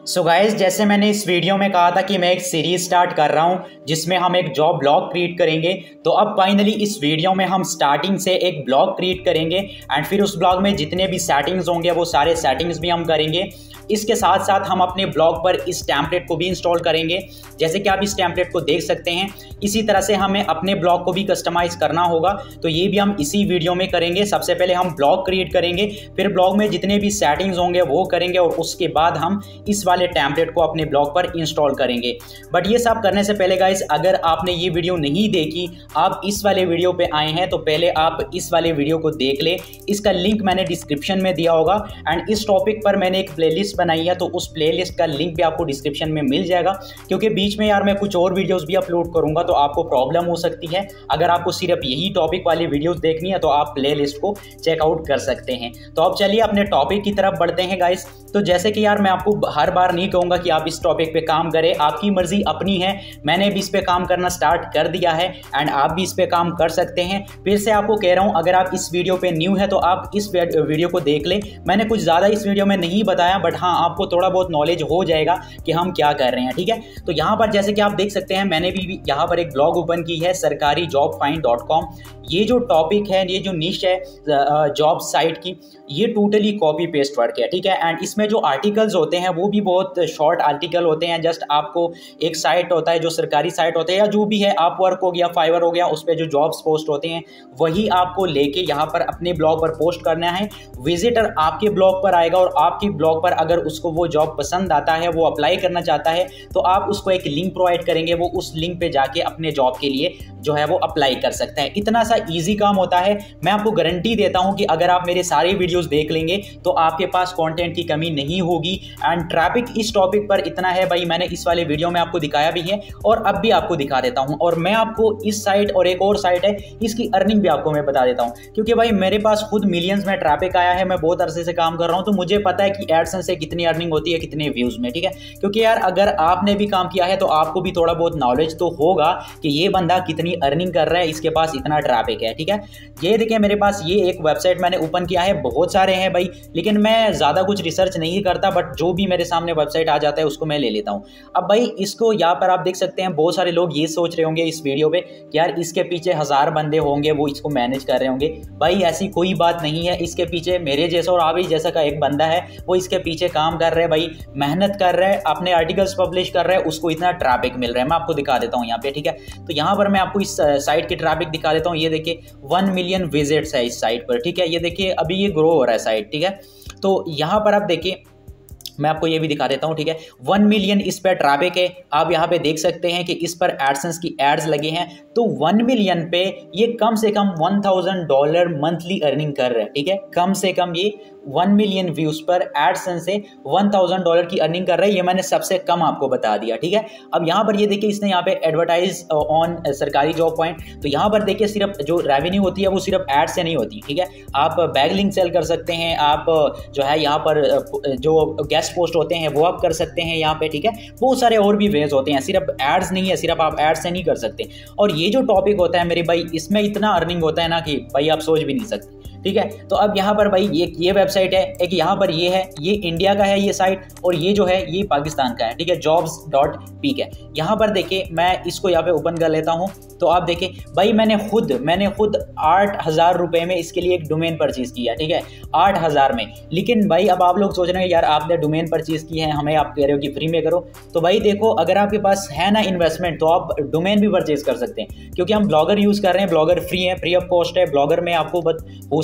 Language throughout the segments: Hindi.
सो so गाइज़ जैसे मैंने इस वीडियो में कहा था कि मैं एक सीरीज़ स्टार्ट कर रहा हूँ, जिसमें हम एक जॉब ब्लॉग क्रिएट करेंगे तो अब फाइनली इस वीडियो में हम स्टार्टिंग से एक ब्लॉग क्रिएट करेंगे एंड फिर उस ब्लॉग में जितने भी सेटिंग्स होंगे, वो सारे सेटिंग्स भी हम करेंगे। इसके साथ साथ हम अपने ब्लॉग पर इस टैंपलेट को भी इंस्टॉल करेंगे। जैसे कि आप इस टैंपलेट को देख सकते हैं, इसी तरह से हमें अपने ब्लॉग को भी कस्टमाइज़ करना होगा। तो ये भी हम इसी वीडियो में करेंगे। सबसे पहले हम ब्लॉग क्रिएट करेंगे, फिर ब्लॉग में जितने भी सेटिंग्स होंगे, वो करेंगे, और उसके बाद हम इस वाले टैंपलेट को अपने ब्लॉग पर इंस्टॉल करेंगे। बट ये सब करने से पहले गाइस अगर आपने ये वीडियो नहीं देखी, आप इस वाले वीडियो पे आए हैं तो पहले आप इस वाले वीडियो को देख ले। इसका लिंक मैंने डिस्क्रिप्शन में दिया होगा। एंड इस टॉपिक पर मैंने एक प्लेलिस्ट बनाई है तो उस प्लेलिस्ट का लिंक भी आपको डिस्क्रिप्शन में मिल जाएगा। क्योंकि बीच में यार मैं कुछ और वीडियोस भी अपलोड करूँगा तो आपको प्रॉब्लम हो सकती है। अगर आपको सिर्फ़ यही टॉपिक वाली वीडियोस देखनी है तो आप प्ले को चेकआउट कर सकते हैं। तो अब चलिए अपने टॉपिक की तरफ़ बढ़ते हैं गाइस तो जैसे कि यार मैं आपको हर बार नहीं कहूँगा कि आप इस टॉपिक पे काम करें। आपकी मर्ज़ी अपनी है। मैंने भी इस पे काम करना स्टार्ट कर दिया है एंड आप भी इस पे काम कर सकते हैं। फिर से आपको कह रहा हूँ, अगर आप इस वीडियो पे न्यू है तो आप इस वीडियो को देख लें। मैंने कुछ ज़्यादा इस वीडियो में नहीं बताया बट हाँ आपको थोड़ा बहुत नॉलेज हो जाएगा कि हम क्या कर रहे हैं, ठीक है? तो यहाँ पर जैसे कि आप देख सकते हैं, मैंने भी यहाँ पर एक ब्लॉग ओपन की है सरकारी जॉब डॉट कॉम ये जो टॉपिक है, ये जो निश है जॉब साइट की ये टोटली कॉपी पेस्ट वर्क है ठीक है? एंड इसमें जो आर्टिकल्स होते हैं, वो भी बहुत शॉर्ट आर्टिकल होते हैं। जस्ट आपको एक साइट होता है, जो सरकारी साइट होता है, या जो भी है आप वर्क हो गया फाइवर हो गया उस पर जो जॉब्स पोस्ट होते हैं, वही आपको लेके यहाँ पर अपने ब्लॉग पर पोस्ट करना है। विजिटर आपके ब्लॉग पर आएगा और आपके ब्लॉग पर अगर उसको वो जॉब पसंद आता है, वो अप्लाई करना चाहता है तो आप उसको एक लिंक प्रोवाइड करेंगे, वो उस लिंक पे जाके अपने जॉब के लिए जो है वो अप्लाई कर सकते हैं। इतना सा ईजी काम होता है। मैं आपको गारंटी देता हूँ कि अगर आप मेरे सारे वीडियोस देख लेंगे तो आपके पास कंटेंट की कमी नहीं होगी। एंड ट्रैफ़िक इस टॉपिक पर इतना है भाई, मैंने इस वाले वीडियो में आपको दिखाया भी है और अब भी आपको दिखा देता हूँ। और मैं आपको इस साइट और एक और साइट है, इसकी अर्निंग भी आपको मैं बता देता हूँ। क्योंकि भाई, मेरे पास खुद मिलियंस में ट्रैफ़िक आया है, मैं बहुत अरसे से काम कर रहा हूँ तो मुझे पता है कि एडसन से कितनी अर्निंग होती है, कितने व्यूज़ में, ठीक है? क्योंकि यार, अगर आपने भी काम किया है तो आपको भी थोड़ा बहुत नॉलेज तो होगा कि ये बंदा कितनी अर्निंग कर रहा है, इसके पास इतना ट्रैफ़िक है, ठीक है? ये देखिए, मेरे पास ये एक वेबसाइट मैंने ओपन किया है, बहुत सारे हैं भाई, लेकिन मैं ज़्यादा कुछ रिसर्च नहीं करता बट जो भी मेरे सामने वेबसाइट आ जाता है, उसको मैं ले लेता हूँ। अब भाई, इसको यहाँ पर आप देख सकते हैं, बहुत सारे लोग ये सोच रहे होंगे इस वीडियो पे कि यार, इसके पीछे हज़ार बंदे होंगे, वो इसको मैनेज कर रहे होंगे। भाई, ऐसी कोई बात नहीं है, इसके पीछे मेरे जैसा और आप जैसा का एक बंदा है, वो इसके पीछे काम कर रहे हैं, भाई, मेहनत कर रहे हैं, अपने आर्टिकल्स पब्लिश कर रहे हैं, उसको इतना ट्रैफ़िक मिल रहा है। मैं आपको दिखा देता हूँ यहाँ पे, ठीक है? तो यहाँ पर मैं आपको इस साइट की ट्रैफ़िक दिखा देता हूँ। ये देखिए वन मिलियन विजिट्स है इस साइट पर, ठीक है? ये देखिए, अभी ये ग्रो हो रहा है साइट ठीक है? तो यहाँ पर आप देखिए, मैं आपको ये भी दिखा देता हूँ, ठीक है? वन मिलियन इस पर ट्रैफ़िक है। आप यहाँ पे देख सकते हैं कि इस पर एडसेंस की एड्स लगे हैं। तो वन मिलियन पे ये कम से कम one thousand dollar monthly earning कर रहे हैं, ठीक है? कम से कम ये वन मिलियन व्यूज़ पर एडसन से वन थाउज़ेंड डॉलर की अर्निंग कर रहा है, ये मैंने सबसे कम आपको बता दिया, ठीक है? अब यहाँ पर ये देखिए, इसने यहाँ पे advertise on Sarkari job point तो यहाँ पर देखिए सिर्फ़ जो रेवेन्यू होती है, वो सिर्फ़ एड से नहीं होती, ठीक है? आप बैग लिंक सेल कर सकते हैं, आप जो है यहाँ पर जो गेस्ट पोस्ट होते हैं, वो आप कर सकते हैं यहाँ पे, ठीक है? बहुत सारे और भी वेज होते हैं, सिर्फ़ एड्स नहीं है, सिर्फ़ आप एड से नहीं कर सकते। और ये जो टॉपिक होता है मेरे भाई, इसमें इतना अर्निंग होता है ना कि भाई आप सोच भी नहीं सकते। ठीक है? तो अब यहाँ पर भाई ये ये वेबसाइट है, एक यहाँ पर ये है, ये इंडिया का है ये साइट और ये जो है, ये पाकिस्तान का है, ठीक है? जॉब्स डॉट पीक है। यहाँ पर देखिए, मैं इसको यहाँ पे ओपन कर लेता हूँ। तो आप देखिए, भाई मैंने खुद मैंने खुद आठ हज़ार रुपये में इसके लिए एक डोमेन परचेज़ किया ठीक है? आठ हज़ार में। लेकिन भाई अब आप लोग सोच रहे हैं, यार आपने डोमेन परचेज़ की है, हमें आप कह रहे हो कि फ्री में करो। तो भाई देखो, अगर आपके पास है ना इन्वेस्टमेंट तो आप डोमेन भी परचेज़ कर सकते हैं। क्योंकि हम ब्लॉगर यूज़ कर रहे हैं ब्लॉगर फ्री है फ्री ऑफ़ कॉस्ट है ब्लॉगर में आपको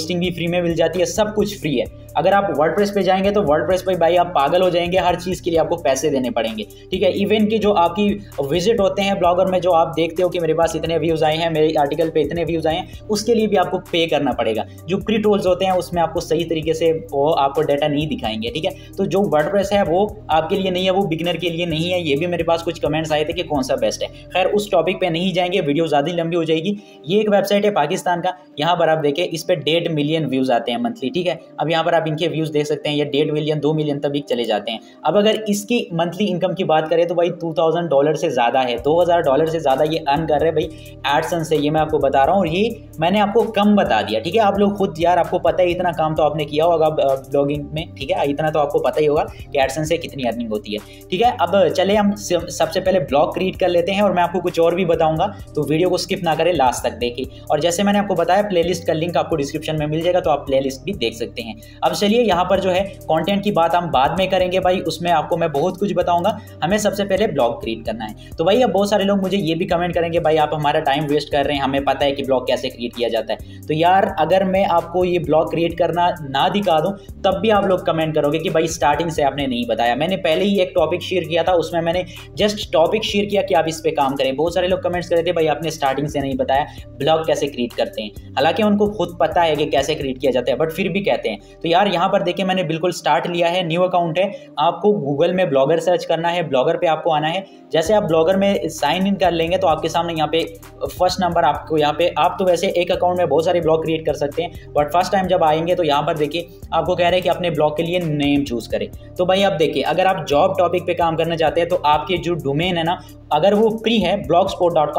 पोस्टिंग भी फ्री में मिल जाती है, सब कुछ फ्री है। अगर आप वर्ड पे जाएँगे तो वर्ड पे भाई आप पागल हो जाएँगे, हर चीज़ के लिए आपको पैसे देने पड़ेंगे, ठीक है? इवन की जो आपकी विज़िट होते हैं ब्लॉगर में, जो आप देखते हो कि मेरे पास इतने व्यूज़ आए हैं, मेरे आर्टिकल पे इतने व्यूज़ आए हैं, उसके लिए भी आपको पे करना पड़ेगा। जो प्री टोल्स होते हैं, उसमें आपको सही तरीके से वो आपको डाटा नहीं दिखाएँगे, ठीक है? तो जो वर्ड है, वो आपके लिए नहीं है, वो बिगनर के लिए नहीं है, ये भी मेरे पास कुछ कमेंट्स आए थे कि कौन सा बेस्ट है। खैर, उस टॉपिक पर नहीं जाएँगे वीडियो ज़्यादा लंबी हो जाएगी। ये एक वेबसाइट है पाकिस्तान का, यहाँ पर आप देखें, इस पर डेढ़ मिलियन व्यूज़ आते हैं मंथली ठीक है? अब यहाँ पर आप इनके व्यूज़ देख सकते हैं, ये डेढ़ मिलियन दो मिलियन तक भी चले जाते हैं। अब अगर इसकी मंथली इनकम की बात करें तो भाई टू थाउज़ेंड डॉलर से ज़्यादा है दो हज़ार डॉलर से ज़्यादा ये अर्न कर रहे हैं भाई एडसन से, ये मैं आपको बता रहा हूँ। और ये मैंने आपको कम बता दिया, ठीक है? आप लोग खुद यार, आपको पता है इतना काम तो आपने किया होगा ब्लॉगिंग में, ठीक है? इतना तो आपको पता ही होगा कि एडसन से कितनी अर्निंग होती है, ठीक है? अब चले हम सबसे पहले ब्लॉग क्रिएट कर लेते हैं और मैं आपको कुछ और भी बताऊँगा तो वीडियो को स्किप ना करें लास्ट तक देखिए और जैसे मैंने आपको बताया प्लेलिस्ट का लिंक आपको डिस्क्रिप्शन में मिल जाएगा तो आप प्लेलिस्ट भी देख सकते हैं। अब चलिए, यहाँ पर जो है कंटेंट की बात हम बाद में करेंगे भाई। उसमें आपको मैं बहुत कुछ बताऊँगा। हमें सबसे पहले ब्लॉग क्रिएट करना है। तो भाई, अब बहुत सारे लोग मुझे ये भी कमेंट करेंगे, भाई, आप हमारा टाइम वेस्ट कर रहे हैं। हमें पता है कि ब्लॉग कैसे क्रिएट किया जाता है। तो यार, अगर मैं आपको ये ब्लॉग क्रिएट करना ना दिखा दूँ, तब भी आप लोग कमेंट करोगे कि, भाई स्टार्टिंग से आपने नहीं बताया। मैंने पहले ही एक टॉपिक शेयर किया था। उसमें मैंने जस्ट टॉपिक शेयर किया कि आप इस पर काम करें। बहुत सारे लोग कमेंट्स कर रहे थे, भाई, आपने स्टार्टिंग से नहीं बताया। ब्लॉग कैसे क्रिएट करते हैं? हालाँकि उनको खुद पता है कि कैसे क्रिएट किया जाता है बट फिर भी कहते हैं। तो यार, यहाँ पर देखिए, मैंने बिल्कुल स्टार्ट लिया है न्यू अकाउंट है। आपको गूगल में ब्लॉगर सर्च करना है ब्लॉगर पे आपको आना है। जैसे आप ब्लॉगर में साइन इन कर लेंगे तो आपके सामने यहाँ पे फ़र्स्ट नंबर आपको यहाँ पे, आप तो वैसे एक अकाउंट में बहुत सारे ब्लॉग क्रिएट कर सकते हैं बट फ़र्स्ट टाइम जब आएँगे तो यहाँ पर देखिए, आपको कह रहे हैं कि अपने ब्लॉग के लिए नेम चूज़ करें। तो भाई आप देखिए, अगर आप जॉब टॉपिक पे काम करना चाहते हैं तो आपके जो डोमेन है ना, अगर वो फ्री है ब्लॉग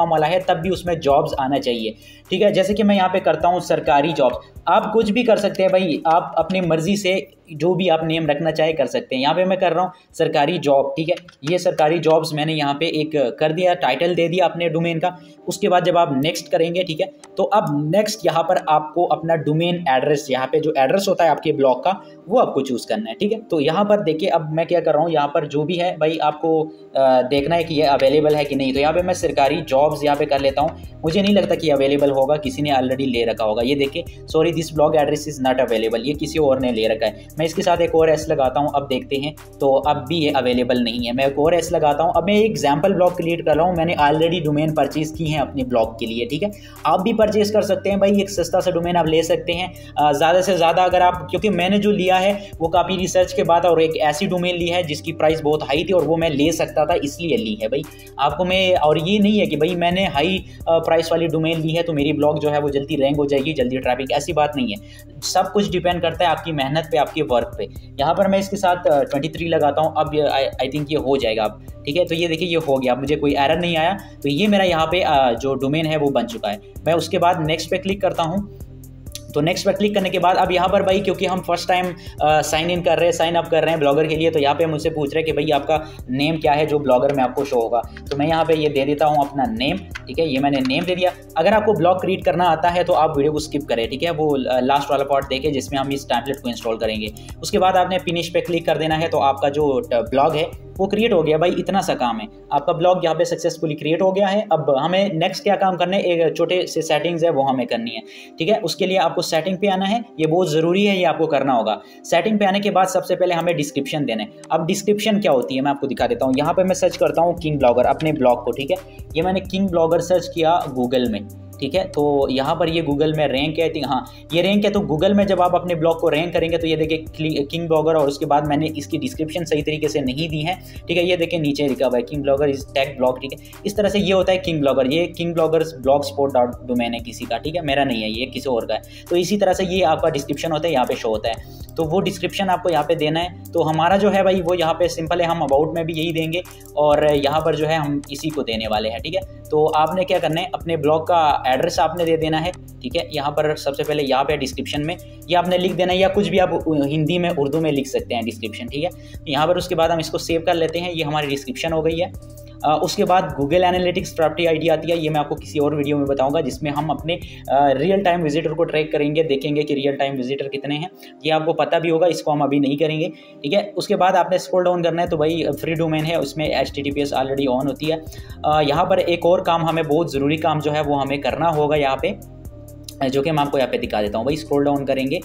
वाला है, तब भी उसमें जॉब्स आना चाहिए। ठीक है, जैसे कि मैं यहाँ पे करता हूँ सरकारी जॉब्स आप कुछ भी कर सकते हैं भाई आप अपनी मर्ज़ी से जो भी आप नेम रखना चाहे कर सकते हैं। यहाँ पे मैं कर रहा हूँ, सरकारी जॉब ठीक है? ये सरकारी जॉब्स मैंने यहाँ पे एक कर दिया टाइटल दे दिया अपने डोमेन का। उसके बाद जब आप नेक्स्ट करेंगे, ठीक है? तो अब नेक्स्ट यहाँ पर आपको अपना डोमेन एड्रेस यहाँ पे जो एड्रेस होता है आपके ब्लॉग का, वो आपको चूज़ करना है, ठीक है? तो यहाँ पर देखिए, अब मैं क्या कर रहा हूँ, यहाँ पर जो भी है, भाई आपको देखना है कि ये अवेलेबल है कि नहीं। तो यहाँ पे मैं सरकारी जॉब्स यहाँ पे कर लेता हूँ। मुझे नहीं लगता कि अवेलेबल होगा, किसी ने ऑलरेडी ले रखा होगा। ये देखिए sorry this blog address is not available ये किसी और ने ले रखा है। मैं इसके साथ एक और एस लगाता हूँ, अब देखते हैं। तो अब भी ये अवेलेबल नहीं है। मैं एक और एस लगाता हूँ। अब मैं एक एग्ज़ाम्पल ब्लॉग क्रिएट कर रहा हूँ। मैंने ऑलरेडी डोमेन परचेज की है अपने ब्लॉग के लिए, ठीक है? आप भी परचेज कर सकते हैं भाई। एक सस्ता सा डोमेन आप ले सकते हैं। ज़्यादा से ज़्यादा अगर आप, क्योंकि मैंने जो लिया है, वो काफ़ी रिसर्च के बाद और एक ऐसी डोमेन ली है, जिसकी प्राइस बहुत हाई थी और वो मैं ले सकता था, इसलिए ली है भाई। आपको मैं, और ये नहीं है कि भाई मैंने हाई प्राइस वाली डोमेन ली है तो मेरी ब्लॉग जो है वो जल्दी रैंक हो जाएगी, जल्दी ट्रैफ़िक ऐसी बात नहीं है। सब कुछ डिपेंड करता है आपकी मेहनत पे, आपके वर्क पे। यहाँ पर मैं इसके साथ ट्वेंटी थ्री लगाता हूँ। अब आई थिंक ये हो जाएगा अब, ठीक है? तो ये देखिए, ये हो गया। मुझे कोई एरर नहीं आया। तो ये मेरा यहाँ पे जो डोमेन है वो बन चुका है। मैं उसके बाद नेक्स्ट पे क्लिक करता हूँ। तो नेक्स्ट पर क्लिक करने के बाद अब यहाँ पर भाई, क्योंकि हम फ़र्स्ट टाइम साइन इन कर रहे हैं साइन अप कर रहे हैं ब्लॉगर के लिए तो यहाँ पे मुझसे पूछ रहे हैं कि भाई आपका नेम क्या है जो ब्लॉगर में आपको शो होगा। तो मैं यहाँ पे ये दे देता हूँ अपना नेम ठीक है? ये मैंने नेम दे दिया। अगर आपको ब्लॉग क्रिएट करना आता है तो आप वीडियो को स्किप करें, ठीक है? वो लास्ट वाला पार्ट देखें जिसमें हम इस टैंपलेट को इंस्टॉल करेंगे। उसके बाद आपने फिनिश पे क्लिक कर देना है तो आपका जो ब्लॉग है वो क्रिएट हो गया भाई, इतना सा काम है। आपका ब्लॉग यहाँ पे सक्सेसफुली क्रिएट हो गया है। अब हमें नेक्स्ट क्या काम करना है? एक छोटे से सेटिंग्स है, वो हमें करनी है। ठीक है? उसके लिए आपको सेटिंग पे आना है। ये बहुत ज़रूरी है, ये आपको करना होगा। सेटिंग पे आने के बाद सबसे पहले हमें डिस्क्रिप्शन देना है। अब डिस्क्रिप्शन क्या होती है? मैं आपको दिखा देता हूँ। यहाँ पर मैं सर्च करता हूँ किंग ब्लॉगर अपने ब्लॉग को, ठीक है? ये मैंने किंग ब्लॉगर सर्च किया गूगल में। ठीक है? तो यहाँ पर ये गूगल में रैंक है हाँ ये रैंक है तो गूगल में जब आप अपने ब्लॉग को रैंक करेंगे तो ये देखिए किंग ब्लॉगर और उसके बाद मैंने इसकी डिस्क्रिप्शन सही तरीके से नहीं दी है, ठीक है? ये देखिए नीचे लिखा हुआ है king blogger is tag blog ठीक है? इस तरह से ये होता है किंग ब्लॉगर ये king bloggers blogspot dot domain है किसी का, ठीक है? मेरा नहीं है, ये किसी और का है। तो इसी तरह से ये आपका डिस्क्रिप्शन होता है, यहाँ पे शो होता है। तो वो डिस्क्रिप्शन आपको यहाँ पे देना है तो हमारा जो है भाई, वो यहाँ पे सिंपल है, हम अबाउट में भी यही देंगे और यहाँ पर जो है हम इसी को देने वाले हैं, ठीक है? तो आपने क्या करना है, अपने ब्लॉग का एड्रेस आपने दे देना है, ठीक है? यहाँ पर सबसे पहले यहाँ पे डिस्क्रिप्शन में। ये आपने लिख देना है या कुछ भी आप हिंदी में, उर्दू में लिख सकते हैं डिस्क्रिप्शन ठीक है? यहाँ पर उसके बाद हम इसको सेव कर लेते हैं। ये हमारी डिस्क्रिप्शन हो गई है। उसके बाद गूगल एनालिटिक्स प्रॉपर्टी आईडी आती है, ये मैं आपको किसी और वीडियो में बताऊँगा, जिसमें हम अपने रियल टाइम विजिटर को ट्रैक करेंगे, देखेंगे कि रियल टाइम विजिटर कितने हैं। ये आपको पता भी होगा, इसको हम अभी नहीं करेंगे, ठीक है? उसके बाद आपने स्क्रॉल डाउन करना है तो भाई फ्री डोमेन है, उसमें एच ऑलरेडी ऑन होती है। यहाँ पर एक और काम हमें, बहुत ज़रूरी काम जो है, वो हमें करना होगा यहाँ पे। जो कि मैं आपको यहाँ पे दिखा देता हूँ। भाई स्क्रॉल डाउन करेंगे।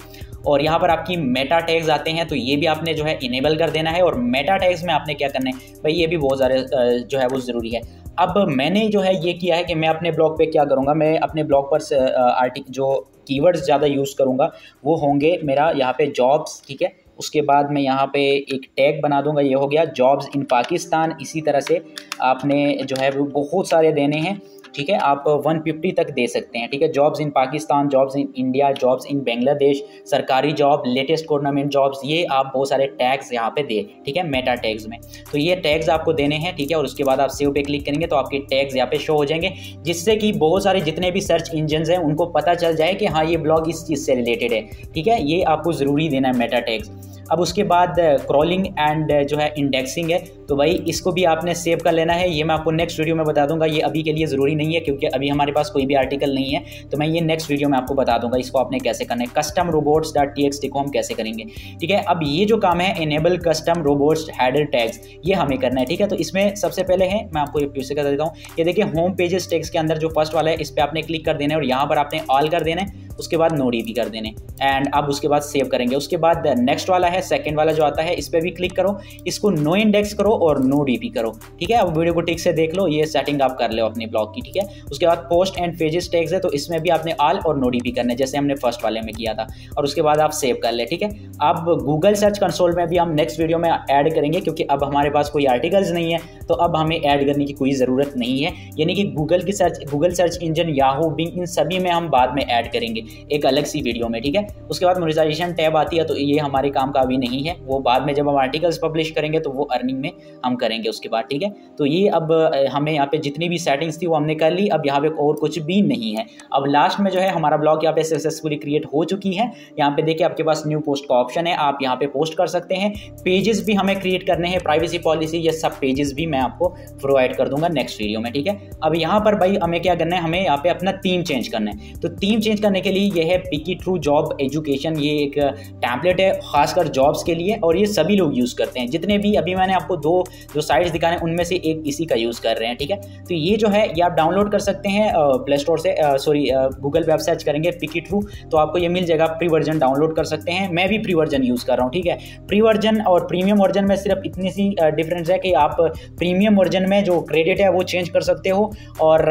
और यहाँ पर आपकी मेटा टैग्स आते हैं तो ये भी आपने जो है इनेबल कर देना है। और मेटा टैग्स में आपने क्या करना है? भाई, ये भी बहुत ज़्यादा जो है वो ज़रूरी है। अब मैंने जो है ये किया है कि मैं अपने ब्लॉग पे क्या करूँगा? मैं अपने ब्लॉग पर आर्टिक जो कीवर्ड्स ज़्यादा यूज़ करूँगा, वो होंगे मेरा यहाँ पे जॉब्स ठीक है? उसके बाद मैं यहाँ पे एक टैग बना दूँगा, ये हो गया जॉब्स इन पाकिस्तान इसी तरह से आपने जो है बहुत सारे देने हैं। ठीक है? आप वन फिफ्टी तक दे सकते हैं, ठीक है? Jobs in Pakistan jobs in India jobs in Bangladesh सरकारी जॉब लेटेस्ट गवर्नमेंट जॉब्स ये आप बहुत सारे टैग्स यहाँ पे दे, ठीक है? मेटा टैग्स में। तो ये टैग्स आपको देने हैं, ठीक है? और उसके बाद आप सेव पे क्लिक करेंगे तो आपके टैग्स यहाँ पे शो हो जाएँगे, जिससे कि बहुत सारे जितने भी सर्च इंजन हैं, उनको पता चल जाए कि हाँ ये ब्लॉग इस चीज़ से रिलेटेड है, ठीक है? ये आपको ज़रूरी देना है मेटा टैग्स अब उसके बाद क्रॉलिंग एंड जो है इंडेक्सिंग है। तो भाई, इसको भी आपने सेव कर लेना है। ये मैं आपको नेक्स्ट वीडियो में बता दूँगा। ये अभी के लिए ज़रूरी नहीं है, क्योंकि अभी हमारे पास कोई भी आर्टिकल नहीं है। तो मैं ये नेक्स्ट वीडियो में आपको बता दूँगा, इसको आपने कैसे करना है। Custom robots dot T X को हम कैसे करेंगे। ठीक है? अब ये जो काम है enable custom robots header tags ये हमें करना है। ठीक है? तो इसमें सबसे पहले है, मैं आपको फिर से कर देता हूँ। ये देखिए होम पेजेस टैग्स के अंदर जो फ़र्स्ट वाला है, इस पर आपने क्लिक कर देना है और यहाँ पर आपने ऑल कर देना है। उसके बाद नो डी कर देने। एंड अब उसके बाद सेव करेंगे। उसके बाद नेक्स्ट वाला है सेकेंड वाला जो आता है, इस पर भी क्लिक करो। इसको नो इंडेक्स करो और नो डीपी करो। ठीक है? अब वीडियो को ठीक से देख लो। ये सेटिंग आप कर लो अपने ब्लॉग की, ठीक है? उसके बाद पोस्ट एंड पेजेस टैग्स है तो इसमें भी आपने आल और नो डी करना, जैसे हमने फ़र्स्ट वाले में किया था। और उसके बाद आप सेव कर ले, ठीक है? अब गूगल सर्च कंसोल में भी हम नेक्स्ट वीडियो में ऐड करेंगे, क्योंकि अब हमारे पास कोई आर्टिकल्स नहीं है तो अब हमें ऐड करने की कोई ज़रूरत नहीं है। यानी कि गूगल की search Google search engine Yahoo Bing इन सभी में हम बाद में ऐड करेंगे। एक अलग सी वीडियो में, ठीक है? उसके बाद मोनिटाइजेशन टैब आती है तो ये हमारे काम का अभी नहीं है। वो बाद में जब हम आर्टिकल्स पब्लिश करेंगे तो वो अर्निंग में हम करेंगे उसके बाद, ठीक है? तो ये अब हमें यहाँ पे जितनी भी सेटिंग्स थी, वो हमने कर ली। अब यहाँ पे और कुछ भी नहीं है। अब लास्ट में जो है, हमारा ब्लॉग यहाँ पे सक्सेसफुली क्रिएट हो चुकी है। यहाँ पे देखिए, आपके पास न्यू पोस्ट का ऑप्शन है। आप यहाँ पे पोस्ट कर सकते हैं। पेजेस भी हमें क्रिएट करने हैं प्राइवेसी पॉलिसी ये सब पेजेस भी मैं आपको प्रोवाइड कर दूँगा नेक्स्ट वीडियो में, ठीक है? अब यहाँ पर भाई, हमें क्या करना है? हमें यहाँ पे अपना थीम चेंज करना है। तो थीम चेंज करने के लिए यह है पिकी ट्रू जॉब एजुकेशन ये एक टैंपलेट है, खासकर जॉब्स के लिए, और ये सभी लोग यूज़ करते हैं। जितने भी, अभी मैंने आपको दो, जो साइट्स दिखाने उनमें से एक इसी का यूज़ कर रहे हैं, ठीक है? तो ये जो है, ये आप डाउनलोड कर सकते हैं प्ले स्टोर से सॉरी गूगल पे सर्च करेंगे पिकी ट्रू तो आपको ये मिल जाएगा। प्री वर्जन डाउनलोड कर सकते हैं। मैं भी प्री वर्जन यूज़ कर रहा हूँ, ठीक है? प्री वर्जन और प्रीमियम वर्जन में सिर्फ़ इतनी सी डिफरेंस है कि आप प्रीमियम वर्जन में जो क्रेडिट है, वो चेंज कर सकते हो, और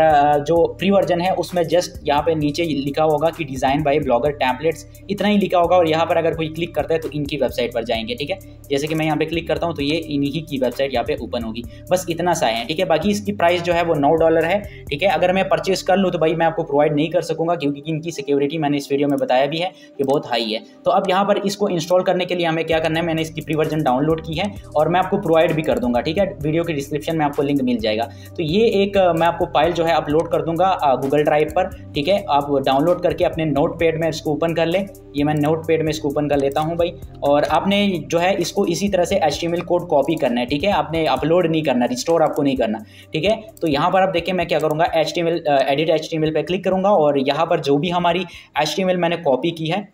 जो प्री वर्जन है, उसमें जस्ट यहाँ पे नीचे लिखा होगा कि डिज़ाइन बाय ब्लॉगर टैंपलेट्स इतना ही लिखा होगा और यहाँ पर अगर कोई क्लिक करता है तो इनकी वेबसाइट पर जाएँगे, ठीक है? जैसे कि मैं यहाँ पे क्लिक करता हूँ तो ये इन्हीं की वेबसाइट यहाँ पे ओपन होगी। बस इतना सा है, ठीक है? बाकी इसकी प्राइस जो है वो नौ डॉलर है, ठीक है? अगर मैं परचेस कर लूँ तो भाई मैं आपको प्रोवाइड नहीं कर सकूँगा क्योंकि इनकी सिक्योरिटी मैंने इस वीडियो में बताया भी है कि बहुत हाई है। तो अब यहाँ पर इसको इंस्टॉल करने के लिए हमें क्या करना है, मैंने इसकी प्री वर्जन डाउनलोड की है और मैं आपको प्रोवाइड भी कर दूँगा, ठीक है? वीडियो के डिस्क्रिप्शन में आपको लिंक मिल जाएगा। तो ये एक, मैं आपको फ़ाइल जो है अपलोड कर दूँगा गूगल ड्राइव पर, ठीक है? आप डाउनलोड करके अपने नोट पैड में इसको ओपन कर लें। ये मैं नोट पैड में इसको ओपन कर लेता हूँ भाई। और आपने जो है, इसको इसी तरह से एच कोड कॉपी करना है, ठीक है? आपने अपलोड नहीं करना रिस्टोर आपको नहीं करना, ठीक है? तो यहाँ पर आप देखिए, मैं क्या करूँगा? एच एडिट एच पे क्लिक करूँगा और यहाँ पर जो भी हमारी एच मैंने कॉपी की है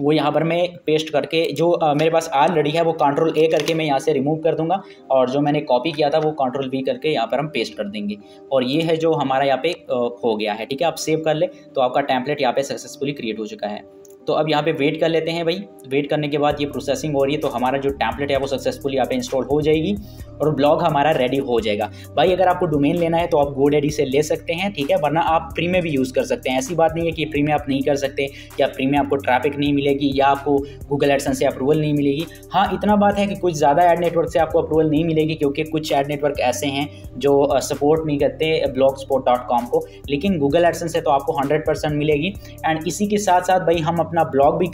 वो यहाँ पर मैं पेस्ट करके जो आ, मेरे पास ऑलरेडी है वो कंट्रोल ए करके मैं यहाँ से रिमूव कर दूँगा और जो मैंने कॉपी किया था वो कंट्रोल बी करके यहाँ पर हम पेस्ट कर देंगे। और ये है जो हमारा यहाँ पे हो गया है ठीक है? आप सेव कर ले तो आपका टैंपलेट यहाँ पे सक्सेसफुली क्रिएट हो चुका है। तो अब यहाँ पे वेट कर लेते हैं भाई। वेट करने के बाद ये प्रोसेसिंग हो रही है तो हमारा जो टैंपलेट है वो सक्सेसफुली यहाँ पे इंस्टॉल हो जाएगी और ब्लॉग हमारा रेडी हो जाएगा। भाई, अगर आपको डोमेन लेना है तो आप गो डेडी से ले सकते हैं, ठीक है? वरना आप फ्री में भी यूज़ कर सकते हैं। ऐसी बात नहीं है कि फ्री में आप नहीं कर सकते या फ्री में आपको ट्रैफ़िक नहीं मिलेगी या आपको गूगल एडसन से अप्रूवल नहीं मिलेगी। हाँ इतना बात है कि कुछ ज़्यादा एड नेटवर्क से आपको अप्रूवल नहीं मिलेगी, क्योंकि कुछ एड नेटवर्क ऐसे हैं जो सपोर्ट नहीं करते ब्लॉग को। लेकिन गूगल एडसन से तो आपको हंड्रेड मिलेगी। एंड इसी के साथ साथ भाई, हम अपना ब्लॉग भी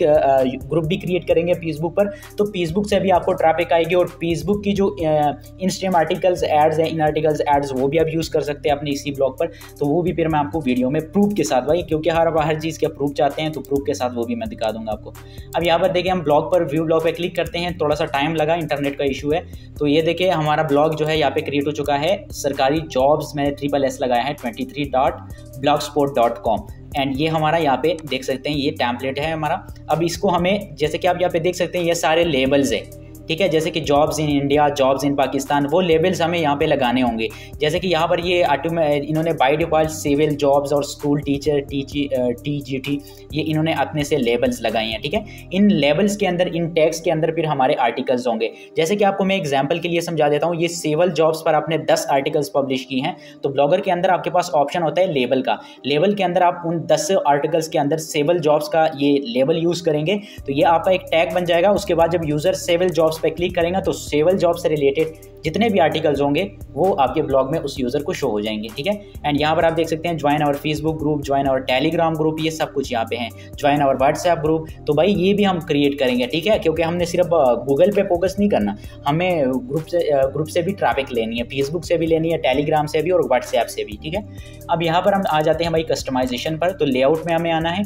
ग्रुप भी क्रिएट करेंगे फेसबुक पर। तो फेसबुक से भी आपको ट्रैफ़िक आएगी और फेसबुक की जो इंस्टेम आर्टिकल्स एड्स हैं, इन आर्टिकल्स एड्स वो भी आप यूज़ कर सकते हैं अपने इसी ब्लॉग पर। तो वो भी फिर मैं आपको वीडियो में प्रूफ के साथ, भाई, क्योंकि हर हर चीज़ के प्रूफ चाहते हैं तो प्रूफ के साथ वो भी मैं दिखा दूँगा आपको। अब यहाँ पर देखिए, हम ब्लॉग पर व्यू ब्लॉग पर क्लिक करते हैं, थोड़ा सा टाइम लगा इंटरनेट का इशू है। तो ये देखिए, हमारा ब्लॉग जो है, यहाँ पे क्रिएट हो चुका है। सरकारी जॉब्स मैंने ट्रिपल एस लगाया है twenty three dot blog sport dot com and ये हमारा यहाँ पे देख सकते हैं, ये टैंपलेट है हमारा। अब इसको हमें, जैसे कि आप यहाँ पे देख सकते हैं, ये सारे लेबल्स हैं। ठीक है, जैसे कि jobs in India jobs in Pakistan वो लेबल्स हमें यहाँ पे लगाने होंगे। जैसे कि यहाँ पर ये इन्होंने बाई डिफ़ॉल्ट सिविल जॉब्स और school teacher T G T ये इन्होंने अपने से लेबल्स लगाए हैं, ठीक है? इन लेबल्स के अंदर, इन टैक्स के अंदर फिर हमारे आर्टिकल्स होंगे। जैसे कि आपको मैं एग्ज़ाम्पल के लिए समझा देता हूँ, ये सिविल जॉब्स पर आपने दस आर्टिकल्स पब्लिश की हैं तो ब्लॉगर के अंदर आपके पास ऑप्शन होता है लेबल का। लेबल के अंदर आप उन दस आर्टिकल्स के अंदर सिविल जॉब्स का ये लेबल यूज़ करेंगे तो ये आपका एक टैग बन जाएगा, उसके बाद जब यूज़र सिविल जॉब्स जॉब्स पे क्लिक करेंगे तो सेवल जॉब से रिलेटेड जितने भी आर्टिकल्स होंगे, वो आपके ब्लॉग में उस यूज़र को शो हो जाएँगे, ठीक है? एंड यहाँ पर आप देख सकते हैं join our Facebook group join our Telegram group ये सब कुछ यहाँ पे हैं। ज्वाइन आवर व्हाट्सएप ग्रुप तो भाई ये भी हम क्रिएट करेंगे, ठीक है? क्योंकि हमने सिर्फ़ गूगल पे फोकस नहीं करना। हमें ग्रुप से ग्रुप से भी ट्रैफ़िक लेनी है फेसबुक से भी लेनी है टेलीग्राम से भी और व्हाट्सएप से भी, ठीक है? अब यहाँ पर हम आ जाते हैं भाई कस्टमाइजेशन पर तो लेआउट में हमें आना है।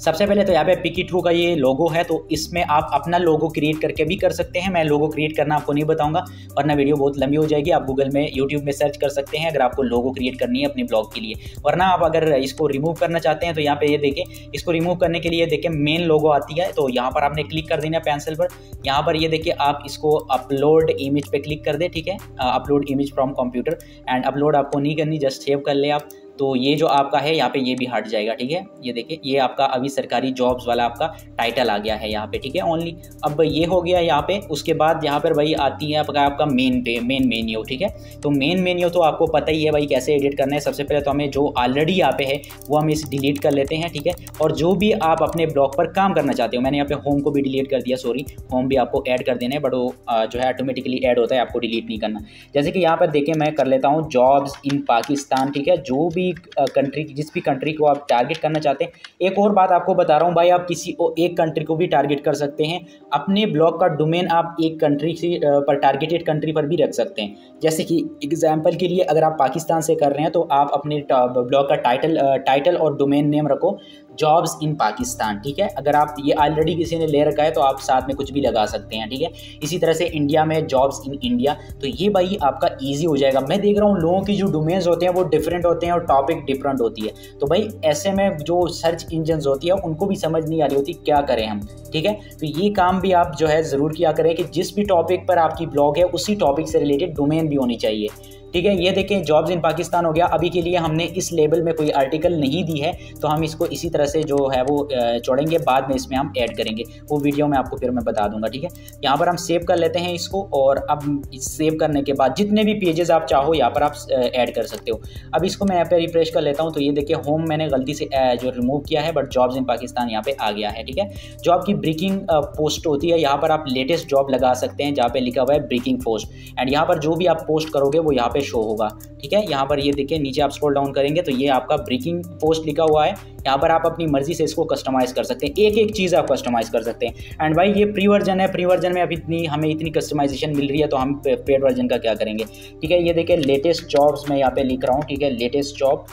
सबसे पहले तो यहाँ पे पिकी ट्रू का ये लोगो है तो इसमें आप अपना लोगो क्रिएट करके भी कर सकते हैं। मैं लोगो क्रिएट करना आपको नहीं बताऊँगा, वरना वीडियो बहुत लंबी हो जाएगी। आप गूगल में यूट्यूब में सर्च कर सकते हैं अगर आपको लोगो क्रिएट करनी है अपने ब्लॉग के लिए। वरना आप अगर इसको रिमूव करना चाहते हैं तो यहाँ पे ये देखें, इसको रिमूव करने के लिए देखें मेन लोगो आती है तो यहाँ पर आपने क्लिक कर देना पेंसिल पर। यहाँ पर ये देखिए, आप इसको अपलोड इमेज पे क्लिक कर दे, ठीक है? Upload image from computer and upload आपको नहीं करनी जस्ट सेव कर ले आप। तो ये जो आपका है, यहाँ पे ये भी हट जाएगा, ठीक है? ये देखिए, ये आपका अभी सरकारी जॉब्स वाला आपका टाइटल आ गया है यहाँ पे, ठीक है? ओनली अब ये हो गया यहाँ पे, उसके बाद यहाँ पर भाई आती है आपका आपका मेन पे मेन मेन्यू ठीक है? तो मेन मेन्यू तो आपको पता ही है भाई कैसे एडिट करना है। सबसे पहले तो हमें जो ऑलरेडी यहाँ पे है, वो हम इस डिलीट कर लेते हैं, ठीक है? और जो भी आप अपने ब्लॉग पर काम करना चाहते हो, मैंने यहाँ पे होम को भी डिलीट कर दिया सॉरी होम भी आपको ऐड कर देना है बट वो जो है ऑटोमेटिकली ऐड होता है, आपको डिलीट नहीं करना। जैसे कि यहाँ पर देखें मैं कर लेता हूँ जॉब्स इन पाकिस्तान ठीक है? जो भी कंट्री जिस भी कंट्री को आप टारगेट करना चाहते हैं। एक और बात आपको बता रहा हूँ भाई, आप किसी को एक कंट्री को भी टारगेट कर सकते हैं। अपने ब्लॉग का डोमेन आप एक कंट्री से पर टारगेटेड कंट्री पर भी रख सकते हैं। जैसे कि एग्ज़ाम्पल के लिए अगर आप पाकिस्तान से कर रहे हैं तो आप अपने ब्लॉग का टाइटल टाइटल और डोमेन नेम रखो। जॉब्स इन पाकिस्तान ठीक है? अगर आप ये ऑलरेडी किसी ने ले रखा है तो आप साथ में कुछ भी लगा सकते हैं, ठीक है? इसी तरह से इंडिया में जॉब्स इन इंडिया तो ये भाई आपका ईजी हो जाएगा। मैं देख रहा हूँ, लोगों की जो डोमेन्स होते हैं, वो डिफरेंट होते हैं और टॉपिक डिफरेंट होती है। तो भाई, ऐसे में जो सर्च इंजन होती है, उनको भी समझ नहीं आ रही होती क्या करें हम, ठीक है? तो ये काम भी आप जो है, ज़रूर किया करें कि जिस भी टॉपिक पर आपकी ब्लॉग है, उसी टॉपिक से रिलेटेड डोमेन भी होनी चाहिए। ठीक है, ये देखें जॉब्स इन पाकिस्तान हो गया। अभी के लिए हमने इस लेवल में कोई आर्टिकल नहीं दी है तो हम इसको इसी तरह से जो है वो छोड़ेंगे, बाद में इसमें हम ऐड करेंगे। वो वीडियो में आपको फिर मैं बता दूँगा, ठीक है? यहाँ पर हम सेव कर लेते हैं इसको, और अब सेव करने के बाद जितने भी पेजेस आप चाहो, यहाँ पर आप ऐड कर सकते हो। अब इसको मैं यहाँ पर रिफ्रेश कर लेता हूँ तो ये देखिए होम मैंने गलती से जो रिमूव किया है बट जॉब्स इन पाकिस्तान यहाँ पर आ गया है, ठीक है? जॉब की ब्रेकिंग पोस्ट होती है, यहाँ पर आप लेटेस्ट जॉब लगा सकते हैं, जहाँ पर लिखा हुआ है ब्रेकिंग पोस्ट एंड यहाँ पर जो भी आप पोस्ट करोगे, वो यहाँ पे शो होगा। ठीक है? यहाँ पर ये देखिए, नीचे आप स्क्रॉल डाउन करेंगे तो ये आपका ब्रेकिंग पोस्ट लिखा हुआ है। यहाँ पर आप अपनी मर्ज़ी से इसको कस्टमाइज़ कर सकते हैं। एक एक चीज़ आप कस्टमाइज़ कर सकते हैं। एंड भाई, ये प्री वर्जन है। प्री वर्जन में अब इतनी, हमें इतनी कस्टमाइजेशन मिल रही है तो हम पेड वर्जन का क्या करेंगे? ठीक है, ये देखिए लेटेस्ट जॉब्स मैं यहाँ पे लिख रहा हूँ, ठीक है? लेटेस्ट जॉब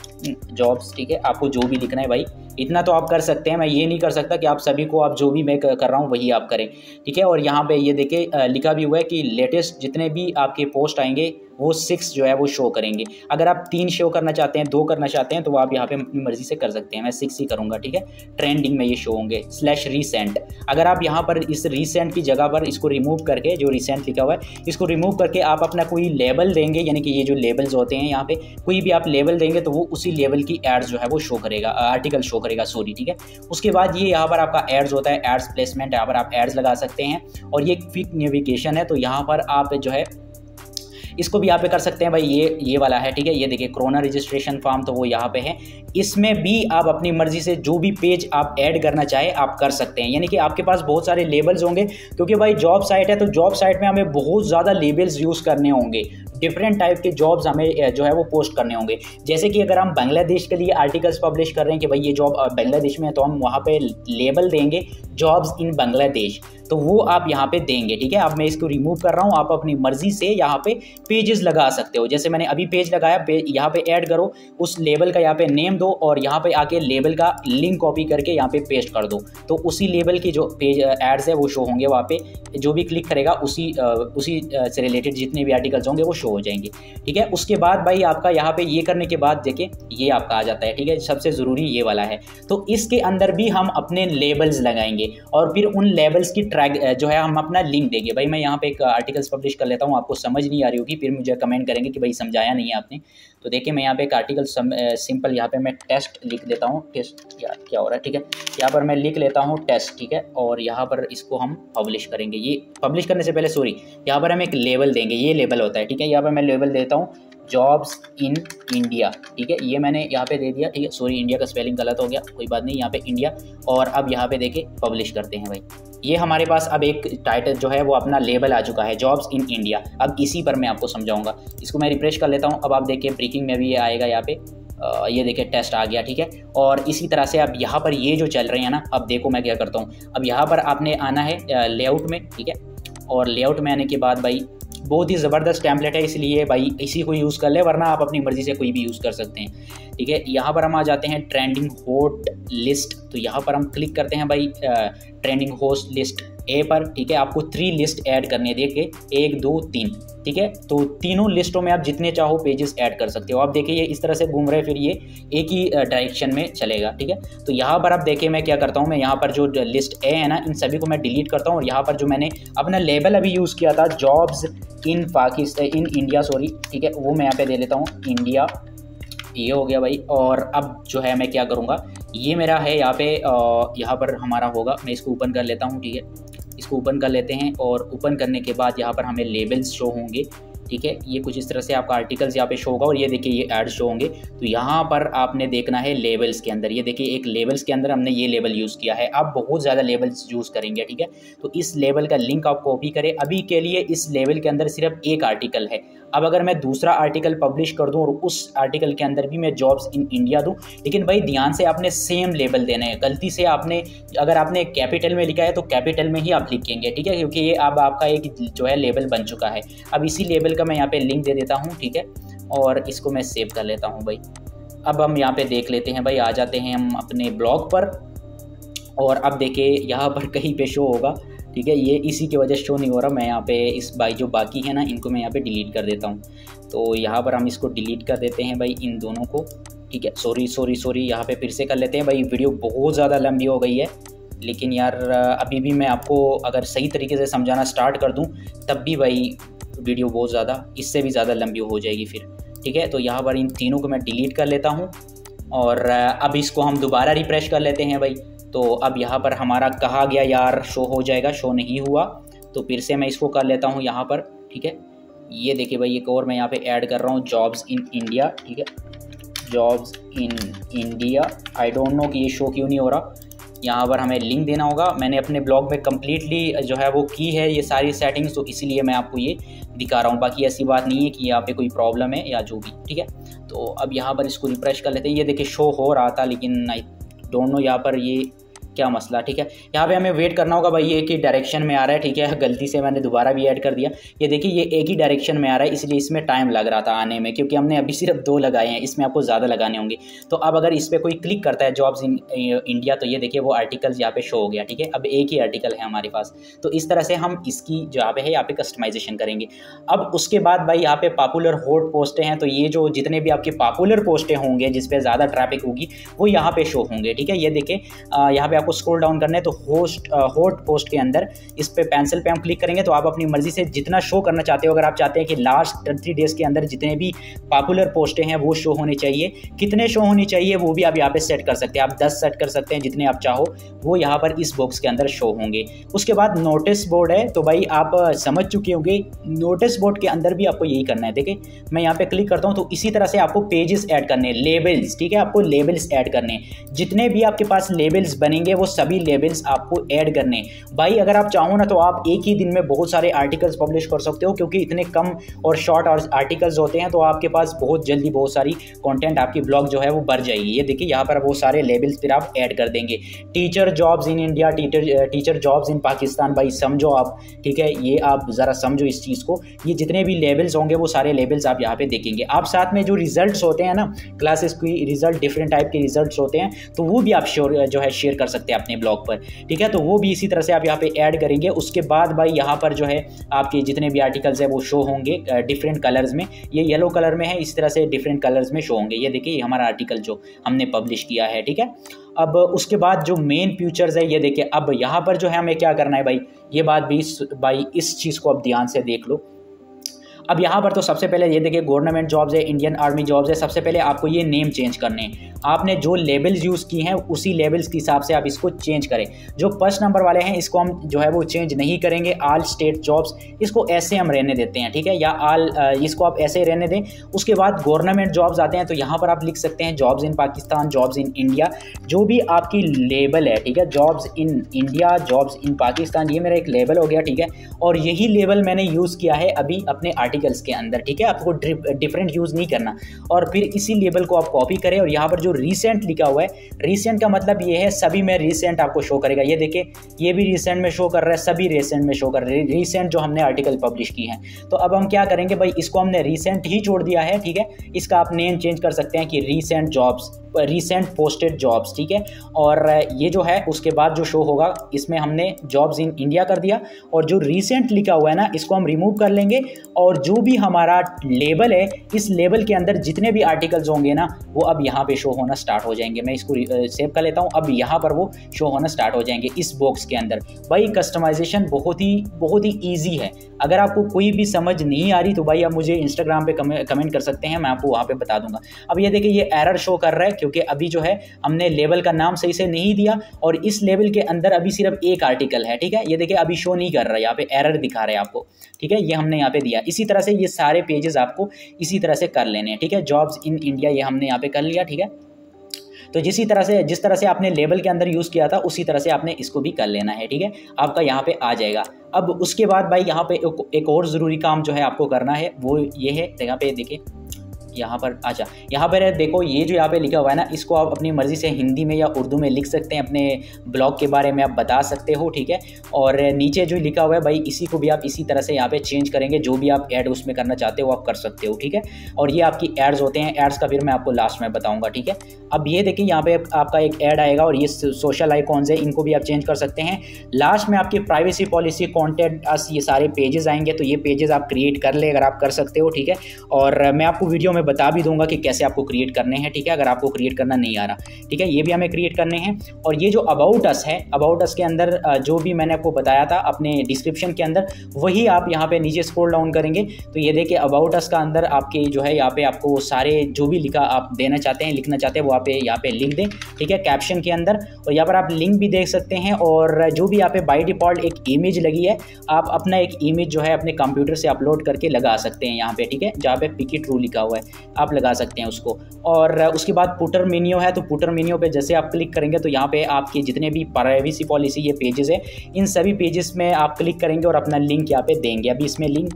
जॉब्स ठीक है? आपको जो भी लिखना है भाई, इतना तो आप कर सकते हैं। मैं ये नहीं कर सकता कि आप सभी को, आप जो भी मैं कर रहा हूँ, वही आप करें। ठीक है? और यहाँ पे ये देखिए लिखा भी हुआ है कि लेटेस्ट जितने भी आपके पोस्ट आएँगे, वो सिक्स जो है, वो शो करेंगे। अगर आप तीन शो करना चाहते हैं, दो करना चाहते हैं तो आप यहाँ पे अपनी मर्ज़ी से कर सकते हैं। मैं सिक्स ही करूँगा, ठीक है? ट्रेंडिंग में ये शो होंगे स्लैश रिसेंट अगर आप यहाँ पर इस रिसेंट की जगह पर इसको रिमूव करके, जो रिसेंट लिखा हुआ है, इसको रिमूव करके आप अपना कोई लेबल देंगे, यानी कि ये जो लेबल्स होते हैं यहाँ पे, कोई भी आप लेबल देंगे तो वो उसी लेवल की एड्स जो है वो शो करेगा आर्टिकल शो करेगा सॉरी ठीक है? उसके बाद ये यहाँ पर आपका एड्स होता है एड्स प्लेसमेंट यहाँ पर आप एड्स लगा सकते हैं। और ये क्विक नेविगेशन है तो यहाँ पर आप जो है इसको भी यहाँ पे कर सकते हैं भाई, ये ये वाला है, ठीक है? ये देखिए कोरोना रजिस्ट्रेशन फॉर्म तो वो यहाँ पे है। इसमें भी आप अपनी मर्ज़ी से जो भी पेज आप ऐड करना चाहे, आप कर सकते हैं। यानी कि आपके पास बहुत सारे लेबल्स होंगे, क्योंकि भाई जॉब साइट है तो जॉब साइट में हमें बहुत ज़्यादा लेबल्स यूज़ करने होंगे। डिफरेंट टाइप के जॉब्स हमें जो है वो पोस्ट करने होंगे। जैसे कि अगर हम बांग्लादेश के लिए आर्टिकल्स पब्लिश कर रहे हैं कि भाई ये जॉब बांग्लादेश में है तो हम वहाँ पे लेबल देंगे। जॉब्स इन बांग्लादेश तो वो आप यहाँ पे देंगे ठीक है? अब मैं इसको रिमूव कर रहा हूँ आप अपनी मर्ज़ी से यहाँ पे पेजेस लगा सकते हो। जैसे मैंने अभी पेज लगाया पे, यहाँ पे ऐड करो उस लेबल का यहाँ पे नेम दो और यहाँ पे आके लेबल का लिंक कॉपी करके यहाँ पे पेस्ट कर दो। तो उसी लेबल की जो पेज एड्स है वो शो होंगे वहाँ पे। जो भी क्लिक करेगा उसी उसी से रिलेटेड जितने भी आर्टिकल्स होंगे वो शो हो जाएँगे ठीक है? उसके बाद भाई आपका यहाँ पे ये करने के बाद देखिए ये आपका आ जाता है ठीक है? सबसे ज़रूरी ये वाला है। तो इसके अंदर भी हम अपने लेबल्स लगाएँगे और फिर उन लेबल्स की ट्रैक जो है हम अपना लिंक देंगे। भाई, मैं यहाँ पे एक आर्टिकल्स पब्लिश कर लेता हूँ, आपको समझ नहीं आ रही होगी, फिर मुझे कमेंट करेंगे कि भाई समझाया नहीं है आपने। तो देखिए, मैं यहाँ पे एक आर्टिकल सिंपल यहाँ पे मैं टेस्ट लिख देता हूँ। टेस्ट क्या क्या हो रहा है? ठीक है? यहाँ पर मैं लिख लेता हूँ टेस्ट ठीक है? और यहाँ पर इसको हम पब्लिश करेंगे। ये पब्लिश करने से पहले सॉरी यहाँ पर हम एक लेवल देंगे। ये लेवल होता है, ठीक है? यहाँ पर मैं लेवल देता हूँ। जॉब्स इन इंडिया ठीक है? ये मैंने यहाँ पे दे दिया, ठीक है? सॉरी इंडिया का स्पेलिंग गलत हो गया, कोई बात नहीं, यहाँ पे इंडिया और अब यहाँ पे देखे पब्लिश करते हैं भाई। ये हमारे पास अब एक टाइटल जो है, वो अपना लेबल आ चुका है जॉब्स इन इंडिया अब इसी पर मैं आपको समझाऊँगा। इसको मैं रिफ्रेश कर लेता हूँ। अब आप देखिए ब्रेकिंग में भी ये आएगा यहाँ पे। ये देखिए टेस्ट आ गया, ठीक है? और इसी तरह से अब यहाँ पर ये जो चल रहे हैं ना, अब देखो मैं क्या करता हूँ। अब यहाँ पर आपने आना है लेआउट में, ठीक है? और लेआउट में आने के बाद भाई बहुत ही ज़बरदस्त टैंपलेट है, इसलिए भाई इसी को यूज़ कर ले, वरना आप अपनी मर्ज़ी से कोई भी यूज़ कर सकते हैं। ठीक है, यहाँ पर हम आ जाते हैं ट्रेंडिंग होट लिस्ट तो यहाँ पर हम क्लिक करते हैं भाई ट्रेंडिंग होस्ट लिस्ट ए पर, ठीक है, आपको थ्री लिस्ट ऐड करने देखिए, एक, दो, तीन, ठीक है? तो तीनों लिस्टों में आप जितने चाहो पेजेस ऐड कर सकते हो। आप देखिए, ये इस तरह से घूम रहे फिर ये एक ही डायरेक्शन में चलेगा, ठीक है? तो यहाँ पर आप देखिए, मैं क्या करता हूँ, मैं यहाँ पर जो लिस्ट ए है ना, इन सभी को मैं डिलीट करता हूँ, और यहाँ पर जो मैंने अपना लेबल अभी यूज़ किया था jobs in Pakistan in India sorry ठीक है? वो मैं यहाँ पे दे लेता हूँ इंडिया ये हो गया भाई, और अब जो है, मैं क्या करूँगा, ये मेरा है यहाँ पे यहाँ पर हमारा होगा, मैं इसको ओपन कर लेता हूँ, ठीक है? इसको ओपन कर लेते हैं और ओपन करने के बाद यहाँ पर हमें लेबल्स शो होंगे, ठीक है? ये कुछ इस तरह से आपका आर्टिकल्स यहाँ पे शो होगा और ये देखिए ये एड शो होंगे। तो यहाँ पर आपने देखना है लेबल्स के अंदर। ये देखिए, एक लेबल्स के अंदर हमने ये लेबल यूज़ किया है। आप बहुत ज़्यादा लेबल्स यूज़ करेंगे, ठीक है? तो इस लेबल का लिंक आप कॉपी करें। अभी के लिए इस लेवल के अंदर सिर्फ़ एक आर्टिकल है। अब अगर मैं दूसरा आर्टिकल पब्लिश कर दूँ और उस आर्टिकल के अंदर भी मैं जॉब्स इन इंडिया दूँ, लेकिन भाई ध्यान से आपने सेम लेबल देना है। गलती से आपने, अगर आपने कैपिटल में लिखा है तो कैपिटल में ही आप लिखेंगे, ठीक है? क्योंकि ये अब आपका एक जो है लेबल बन चुका है। अब इसी लेबल का मैं यहाँ पर लिंक दे देता हूँ, ठीक है? और इसको मैं सेव कर लेता हूँ भाई। अब हम यहाँ पे देख लेते हैं भाई, आ जाते हैं हम अपने ब्लॉग पर। और अब देखिए, यहाँ पर कहीं पे शो होगा। ठीक है? ये इसी की वजह शो नहीं हो रहा। मैं यहाँ पे इस बाई जो बाकी है ना, इनको मैं यहाँ पे डिलीट कर देता हूँ। तो यहाँ पर हम इसको डिलीट कर देते हैं भाई इन दोनों को। ठीक है? सॉरी सॉरी सॉरी यहाँ पे फिर से कर लेते हैं। भाई वीडियो बहुत ज़्यादा लंबी हो गई है। लेकिन यार, अभी भी मैं आपको अगर सही तरीके से समझाना स्टार्ट कर दूँ, तब भी भाई वीडियो बहुत ज़्यादा, इससे भी ज़्यादा लंबी हो जाएगी फिर। ठीक है? तो यहाँ पर इन तीनों को मैं डिलीट कर लेता हूँ। और अब इसको हम दोबारा रिफ्रेश कर लेते हैं भाई। तो अब यहाँ पर हमारा कहा गया यार शो हो जाएगा शो नहीं हुआ। तो फिर से मैं इसको कर लेता हूँ यहाँ पर, ठीक है? ये देखिए भाई, एक और मैं यहाँ पे ऐड कर रहा हूँ जॉब्स इन इंडिया ठीक है? Jobs in India I don't know कि ये शो क्यों नहीं हो रहा। यहाँ पर हमें लिंक देना होगा। मैंने अपने ब्लॉग में कम्प्लीटली जो है वो की है ये सारी सेटिंग्स तो इसीलिए मैं आपको ये दिखा रहा हूँ। बाकी ऐसी बात नहीं है कि यहाँ पे कोई प्रॉब्लम है या जो भी, ठीक है? तो अब यहाँ पर इसको रिफ्रेश कर लेते हैं। ये देखिए शो हो रहा था, लेकिन आई डोंट नो यहाँ पर ये क्या मसला, ठीक है? यहाँ पे हमें वेट करना होगा भाई, ये एक ही डायरेक्शन में आ रहा है, ठीक है? गलती से मैंने दोबारा भी ऐड कर दिया। ये देखिए, ये एक ही डायरेक्शन में आ रहा है, इसलिए इसमें टाइम लग रहा था आने में, क्योंकि हमने अभी सिर्फ़ दो लगाए हैं, इसमें आपको ज़्यादा लगाने होंगे। तो अब अगर इस पर कोई क्लिक करता है जॉब्स इन इंडिया तो ये देखिए, वो आर्टिकल्स यहाँ पे शो हो गया, ठीक है? अब एक ही आर्टिकल है हमारे पास। तो इस तरह से हम इसकी जो पे है, यहाँ पे कस्टमाइजेशन करेंगे। अब उसके बाद भाई, यहाँ पे पॉपुलर होट पोस्टें हैं तो ये जो जितने भी आपके पॉपुलर पोस्टें होंगे जिसपे ज़्यादा ट्रैफ़िक होगी, वो यहाँ पे शो होंगे, ठीक है? ये देखें यहाँ पे स्क्रोल डाउन करना है तो होस्ट होट पोस्ट के अंदर इस पर पेंसिल पे हम क्लिक करेंगे तो आप अपनी मर्ज़ी से जितना शो करना चाहते हो, अगर आप चाहते हैं कि लास्ट थ्री डेज़ के अंदर जितने भी पॉपुलर पोस्टें हैं, वो शो होने चाहिए। कितने शो होनी चाहिए, वो भी आप यहाँ पे सेट कर सकते हैं। आप दस सेट कर सकते हैं, जितने आप चाहो, वो यहाँ पर इस बॉक्स के अंदर शो होंगे। उसके बाद नोटिस बोर्ड है तो भाई आप समझ चुके होंगे नोटिस बोर्ड के अंदर भी आपको यही करना है। देखिए, मैं यहाँ पे क्लिक करता हूँ तो इसी तरह से आपको पेजेस ऐड करने लेबल्स ठीक है, आपको लेबल्स ऐड करने जितने भी आपके पास लेबल्स बनेंगे वो सभी लेबल्स आपको ऐड करने भाई, अगर आप चाहो ना तो आप एक ही दिन में बहुत सारे आर्टिकल्स पब्लिश कर सकते हो, क्योंकि इतने कम और शॉर्ट आर्टिकल्स होते हैं तो आपके पास बहुत जल्दी बहुत सारी कॉन्टेंट आपकी ब्लॉग जो है वो बढ़ जाएगी। ये देखिए, यहाँ पर वो सारे लेवल्स फिर आप ऐड कर देंगे। Teacher jobs in India teacher teacher jobs in Pakistan भाई, समझो आप, ठीक है? ये आप ज़रा समझो इस चीज़ को। ये जितने भी लेवल्स होंगे, वो सारे लेवल्स आप यहाँ पे देखेंगे। आप साथ में जो रिजल्ट्स होते हैं ना क्लासेस की रिज़ल्ट डिफरेंट टाइप के रिजल्ट्स होते हैं तो वो भी आप श्योर जो है शेयर कर सकते हैं अपने ब्लॉग पर, ठीक है? तो वो भी इसी तरह से आप यहाँ पे ऐड करेंगे। उसके बाद भाई यहाँ पर जो है आपके जितने भी आर्टिकल्स है वो शो होंगे डिफरेंट कलर्स में। ये येलो कलर में है, इस तरह से डिफरेंट कलर्स में शो होंगे। ये देखिए हमारा आर्टिकल जो हमने पब्लिश किया है, ठीक है? अब उसके बाद जो मेन फ्यूचर्स है, ये देखिए, अब यहाँ पर जो है हमें क्या करना है भाई? ये बात भी भाई इस चीज़ को अब ध्यान से देख लो। अब यहाँ पर तो सबसे पहले ये देखिए गवर्नमेंट जॉब्स है इंडियन आर्मी जॉब्स है। सबसे पहले आपको ये नेम चेंज करने हैं। आपने जो लेबल्स यूज़ की हैं, उसी लेबल्स के हिसाब से आप इसको चेंज करें। जो फ़र्स्ट नंबर वाले हैं, इसको हम जो है वो चेंज नहीं करेंगे। आल स्टेट जॉब्स इसको ऐसे हम रहने देते हैं, ठीक है? या आल इसको आप ऐसे रहने दें। उसके बाद गवर्नमेंट जॉब्स आते हैं तो यहाँ पर आप लिख सकते हैं jobs in Pakistan jobs in India जो भी आपकी लेबल है, ठीक है? Jobs in India jobs in Pakistan ये मेरा एक लेबल हो गया, ठीक है? और यही लेबल मैंने यूज़ किया है अभी अपने आर्टिकल्स के अंदर, ठीक है? आपको डिफरेंट यूज़ नहीं करना। और फिर इसी लेबल को आप कॉपी करें और यहाँ पर जो रिसेंट लिखा हुआ है रिसेंट का मतलब ये है, सभी में रिसेंट आपको शो करेगा। ये देखिए, ये भी रिसेंट में शो कर रहा है, सभी रिसेंट में शो कर रहे हैं। रिसेंट जो हमने आर्टिकल पब्लिश की हैं। तो अब हम क्या करेंगे भाई, इसको हमने रिसेंट ही छोड़ दिया है, ठीक है? इसका आप नेम चेंज कर सकते हैं कि recent jobs recent posted jobs ठीक है? और ये जो है, उसके बाद जो शो होगा, इसमें हमने जॉब्स इन इंडिया कर दिया। और जो रिसेंट लिखा हुआ है ना, इसको हम रिमूव कर लेंगे। और जो भी हमारा लेबल है, इस लेबल के अंदर जितने भी आर्टिकल्स होंगे ना, वो अब यहाँ पे शो होना स्टार्ट हो जाएँगे। मैं इसको सेव कर लेता हूँ। अब यहाँ पर वो शो होना स्टार्ट हो जाएँगे इस बॉक्स के अंदर। भाई कस्टमाइजेशन बहुत ही बहुत ही ईजी है। अगर आपको कोई भी समझ नहीं आ रही तो भाई आप मुझे इंस्टाग्राम पे कमेंट कर सकते हैं। मैं आपको वहाँ पे बता दूँगा। अब ये देखिए, ये एरर शो कर रहा है, क्योंकि अभी जो है, हमने लेबल का नाम सही से नहीं दिया, और इस लेवल के अंदर अभी सिर्फ़ एक आर्टिकल है, ठीक है? ये देखिए, अभी शो नहीं कर रहा है यहाँ पे एरर दिखा रहे हैं आपको, ठीक है? ये हमने यहाँ पे दिया। इसी तरह से ये सारे पेजेस आपको इसी तरह से कर लेने हैं, ठीक है? जॉब्स इन इंडिया ये हमने यहाँ पे कर लिया, ठीक है? तो जिस तरह से, जिस तरह से आपने लेबल के अंदर यूज़ किया था, उसी तरह से आपने इसको भी कर लेना है, ठीक है? आपका यहाँ पे आ जाएगा। अब उसके बाद भाई यहाँ पे एक और ज़रूरी काम जो है आपको करना है, वो ये है यहाँ पे देखिए यहाँ पर अच्छा यहाँ पर देखो, ये जो यहाँ पे लिखा हुआ है ना, इसको आप अपनी मर्ज़ी से हिंदी में या उर्दू में लिख सकते हैं, अपने ब्लॉग के बारे में आप बता सकते हो, ठीक है? और नीचे जो लिखा हुआ है भाई, इसी को भी आप इसी तरह से यहाँ पे चेंज करेंगे, जो भी आप ऐड उसमें करना चाहते हो, आप कर सकते हो, ठीक है? और ये आपकी एड्स होते हैं एड्स का फिर मैं आपको लास्ट में बताऊँगा, ठीक है? अब ये देखिए, यहाँ पे आपका एक ऐड आएगा और ये सोशल आइकॉन्स है, इनको भी आप चेंज कर सकते हैं। लास्ट में आपकी प्राइवेसी पॉलिसी कॉन्टेंट ये सारे पेजेस आएँगे तो ये पेजेस आप क्रिएट कर ले, अगर आप कर सकते हो, ठीक है? और मैं आपको वीडियो में बता भी दूँगा कि कैसे आपको क्रिएट करने हैं, ठीक है? अगर आपको क्रिएट करना नहीं आ रहा, ठीक है? ये भी हमें क्रिएट करने हैं। और ये जो अबाउट अस है अबाउट अस के अंदर जो भी मैंने आपको बताया था अपने डिस्क्रिप्शन के अंदर, वही आप यहाँ पे नीचे स्क्रोल डाउन करेंगे। तो ये देखिए अबाउट अस का अंदर आपके जो है, यहाँ पे आपको सारे जो भी लिखा आप देना चाहते हैं, लिखना चाहते हैं, वो आप यहाँ पे लिख दें, ठीक है? कैप्शन के अंदर। और यहाँ पर आप लिंक भी देख सकते हैं और जो भी यहाँ पे बाई डिफ़ॉल्ट एक इमेज लगी है, आप अपना एक इमेज जो है अपने कंप्यूटर से अपलोड करके लगा सकते हैं यहाँ पे, ठीक है? जहाँ पे पिकी ट्रू लिखा हुआ है। आप लगा सकते हैं उसको। और उसके बाद पुटर मीनियो है तो पुटर मीनियो पे जैसे आप क्लिक करेंगे तो यहाँ पे आपके जितने भी प्राइवेसी पॉलिसी ये पेजेस हैं, इन सभी पेजेस में आप क्लिक करेंगे और अपना लिंक यहाँ पे देंगे। अभी इसमें लिंक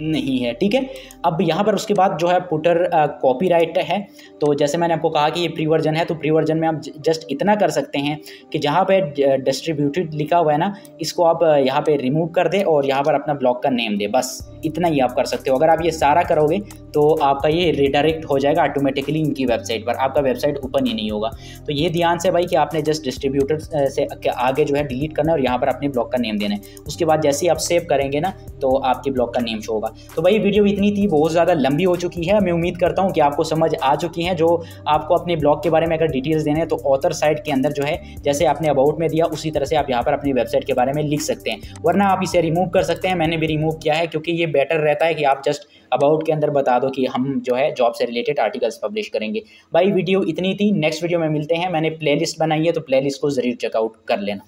नहीं है, ठीक है? अब यहाँ पर उसके बाद जो है पुटर कॉपीराइट है। तो जैसे मैंने आपको कहा कि ये प्री वर्जन है तो प्री वर्जन में आप जस्ट इतना कर सकते हैं कि जहाँ पे डिस्ट्रीब्यूटेड लिखा हुआ है ना, इसको आप यहाँ पे रिमूव कर दें और यहाँ पर अपना ब्लॉग का नेम दे। बस, इतना ही आप कर सकते हो। अगर आप ये सारा करोगे तो आपका ये रिडायरेक्ट हो जाएगा ऑटोमेटिकली इनकी वेबसाइट पर। आपका वेबसाइट ओपन ही नहीं होगा। तो ये ध्यान से भाई कि आपने जस्ट डिस्ट्रीब्यूटर से आगे जो है डिलीट करना है और यहाँ पर अपने ब्लॉग का नेम देना है। उसके बाद जैसे ही आप सेव करेंगे ना तो आपके ब्लॉग का नेम शो होगा। तो भाई, वीडियो इतनी थी, बहुत ज़्यादा लंबी हो चुकी है। मैं उम्मीद करता हूँ कि आपको समझ आ चुकी है, जो आपको अपने ब्लॉग के बारे में अगर डिटेल्स देने हैं तो ऑथर साइट के अंदर जो है, जैसे आपने अबाउट में दिया, उसी तरह से आप यहाँ पर अपनी वेबसाइट के बारे में लिख सकते हैं। वरना आप इसे रिमूव कर सकते हैं। मैंने भी रिमूव किया है, क्योंकि ये बेटर रहता है कि आप जस्ट अबाउट के अंदर बता दो कि हम जो है जॉब से रिलेटेड आर्टिकल्स पब्लिश करेंगे। भाई, वीडियो इतनी थी। नेक्स्ट वीडियो में मिलते हैं। मैंने प्लेलिस्ट बनाई है तो प्लेलिस्ट को ज़रूर चेकआउट कर लेना।